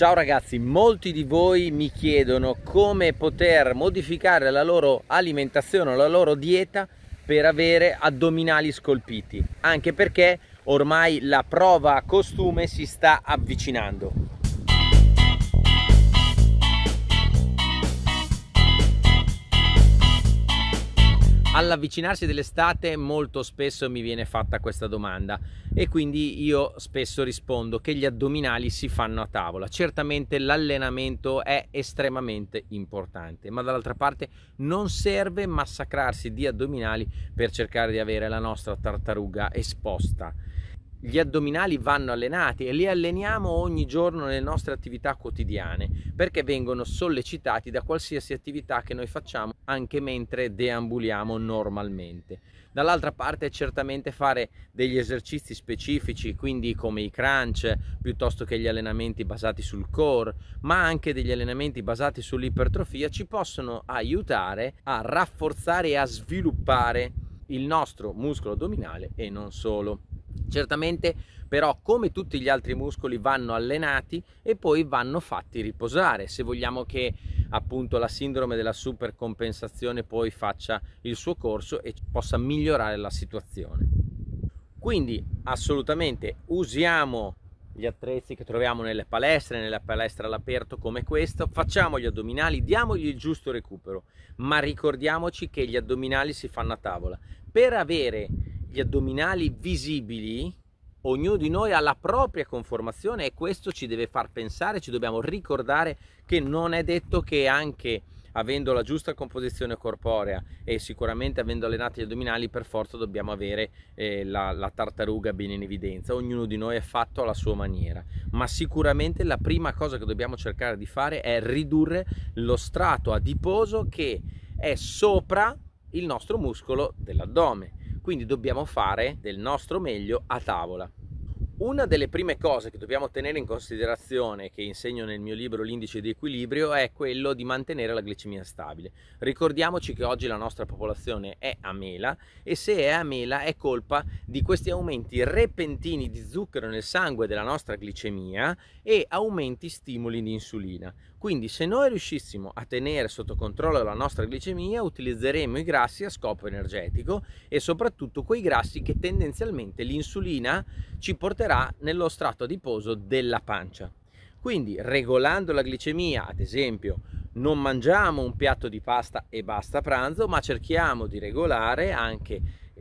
Ciao ragazzi, molti di voi mi chiedono come poter modificare la loro alimentazione o la loro dieta per avere addominali scolpiti, anche perché ormai la prova costume si sta avvicinando. All'avvicinarsi dell'estate molto spesso mi viene fatta questa domanda e quindi io spesso rispondo che gli addominali si fanno a tavola. Certamente l'allenamento è estremamente importante, ma dall'altra parte non serve massacrarsi di addominali per cercare di avere la nostra tartaruga esposta gli addominali vanno allenati e li alleniamo ogni giorno nelle nostre attività quotidiane perché vengono sollecitati da qualsiasi attività che noi facciamo anche mentre deambuliamo normalmente. Dall'altra parte certamente fare degli esercizi specifici, quindi come i crunch, piuttosto che gli allenamenti basati sul core, ma anche degli allenamenti basati sull'ipertrofia ci possono aiutare a rafforzare e a sviluppare il nostro muscolo addominale e non solo. Certamente però come tutti gli altri muscoli vanno allenati e poi vanno fatti riposare se vogliamo che appunto la sindrome della supercompensazione poi faccia il suo corso e possa migliorare la situazione. Quindi assolutamente usiamo gli attrezzi che troviamo nelle palestre, nella palestra all'aperto come questo, facciamo gli addominali, diamogli il giusto recupero, ma ricordiamoci che gli addominali si fanno a tavola. Per avere gli addominali visibili, ognuno di noi ha la propria conformazione e questo ci deve far pensare, ci dobbiamo ricordare che non è detto che anche avendo la giusta composizione corporea e sicuramente avendo allenato gli addominali per forza dobbiamo avere eh, la, la, tartaruga bene in evidenza. Ognuno di noi è fatto alla sua maniera. Ma sicuramente la prima cosa che dobbiamo cercare di fare è ridurre lo strato adiposo che è sopra il nostro muscolo dell'addome quindi dobbiamo fare del nostro meglio a tavola. Una delle prime cose che dobbiamo tenere in considerazione, che insegno nel mio libro L'indice di equilibrio, è quello di mantenere la glicemia stabile. Ricordiamoci che oggi la nostra popolazione è a mela e se è a mela è colpa di questi aumenti repentini di zucchero nel sangue della nostra glicemia e aumenti stimoli di insulina. Quindi se noi riuscissimo a tenere sotto controllo la nostra glicemia utilizzeremo i grassi a scopo energetico e soprattutto quei grassi che tendenzialmente l'insulina ci porterà nello strato adiposo della pancia. Quindi regolando la glicemia, ad esempio, non mangiamo un piatto di pasta e basta pranzo, ma cerchiamo di regolare anche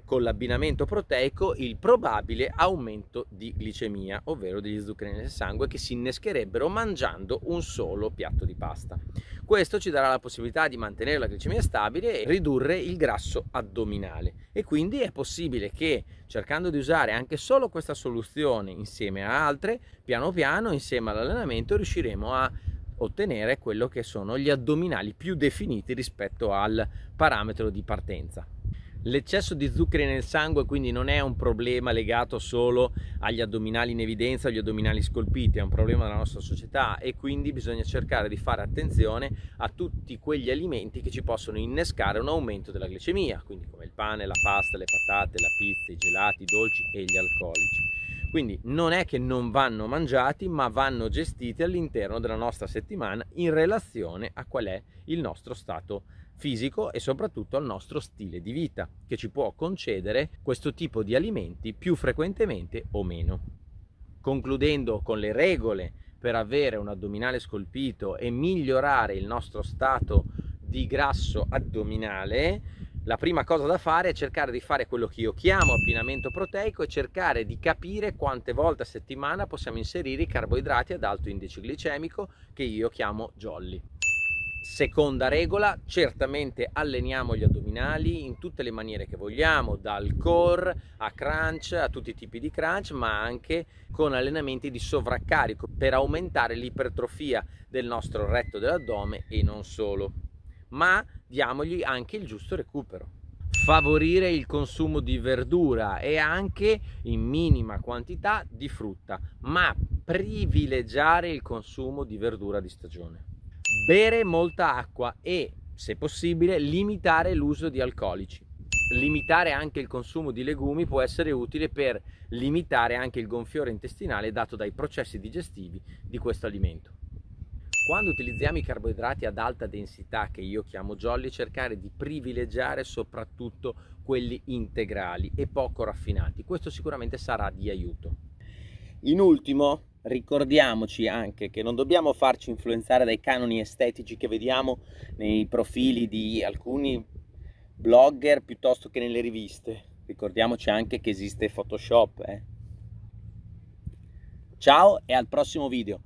con l'abbinamento proteico il probabile aumento di glicemia, ovvero degli zuccheri nel sangue che si innescherebbero mangiando un solo piatto di pasta. Questo ci darà la possibilità di mantenere la glicemia stabile e ridurre il grasso addominale e quindi è possibile che cercando di usare anche solo questa soluzione insieme a altre, piano piano insieme all'allenamento riusciremo a ottenere quello che sono gli addominali più definiti rispetto al parametro di partenza. L'eccesso di zuccheri nel sangue quindi non è un problema legato solo agli addominali in evidenza, agli addominali scolpiti, è un problema della nostra società e quindi bisogna cercare di fare attenzione a tutti quegli alimenti che ci possono innescare un aumento della glicemia, quindi come il pane, la pasta, le patate, la pizza, i gelati, i dolci e gli alcolici. Quindi non è che non vanno mangiati, ma vanno gestiti all'interno della nostra settimana in relazione a qual è il nostro stato fisico e soprattutto al nostro stile di vita, che ci può concedere questo tipo di alimenti più frequentemente o meno. Concludendo con le regole per avere un addominale scolpito e migliorare il nostro stato di grasso addominale, la prima cosa da fare è cercare di fare quello che io chiamo abbinamento proteico e cercare di capire quante volte a settimana possiamo inserire i carboidrati ad alto indice glicemico che io chiamo jolly. Seconda regola, certamente alleniamo gli addominali in tutte le maniere che vogliamo, dal core a crunch, a tutti i tipi di crunch, ma anche con allenamenti di sovraccarico per aumentare l'ipertrofia del nostro retto dell'addome e non solo. Ma diamogli anche il giusto recupero. Favorire il consumo di verdura e anche in minima quantità di frutta, ma privilegiare il consumo di verdura di stagione bere molta acqua e, se possibile, limitare l'uso di alcolici. Limitare anche il consumo di legumi può essere utile per limitare anche il gonfiore intestinale dato dai processi digestivi di questo alimento. quando utilizziamo i carboidrati ad alta densità, che io chiamo jolly, cercare di privilegiare soprattutto quelli integrali e poco raffinati. Questo sicuramente sarà di aiuto. In ultimo, ricordiamoci anche che non dobbiamo farci influenzare dai canoni estetici che vediamo nei profili di alcuni blogger piuttosto che nelle riviste. Ricordiamoci anche che esiste Photoshop. Eh. Ciao e al prossimo video.